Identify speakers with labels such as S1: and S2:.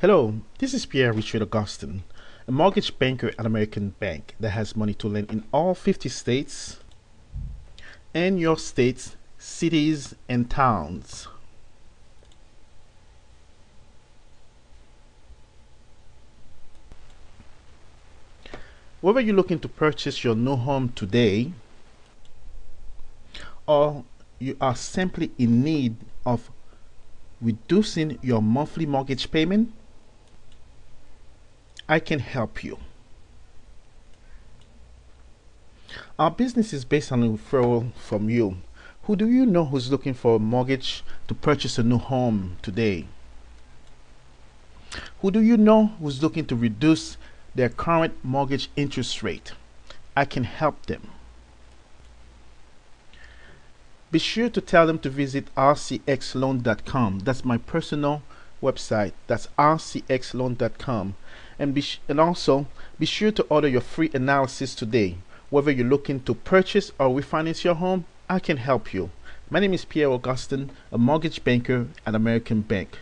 S1: Hello, this is Pierre Richard Augustin, a mortgage banker at American Bank that has money to lend in all 50 states and your states, cities, and towns. Whether you're looking to purchase your new home today or you are simply in need of reducing your monthly mortgage payment, I can help you. Our business is based on a referral from you. Who do you know who's looking for a mortgage to purchase a new home today? Who do you know who's looking to reduce their current mortgage interest rate? I can help them. Be sure to tell them to visit rcxloan.com. That's my personal website. That's rcxloan.com. And be and also be sure to order your free analysis today. Whether you're looking to purchase or refinance your home, I can help you. My name is Pierre Augustin, a mortgage banker at American Bank.